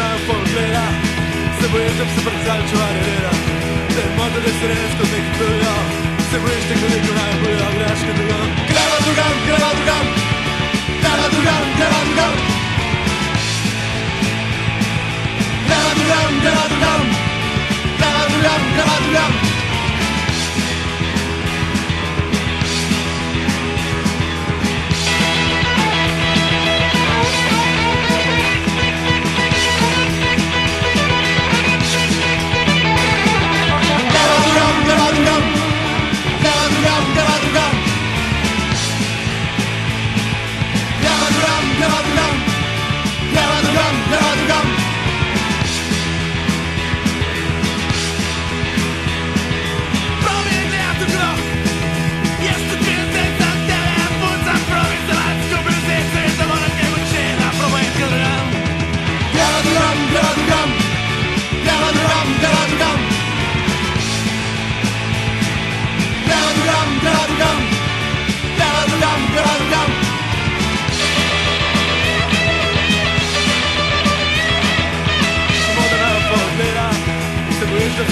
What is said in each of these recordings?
n-am folclera Să voiecem să părțeam ceva revera De moarte de sirene scos de hipăia Se vrește cu decul ai băia Vreașcă de lămcă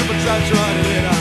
of a judge running in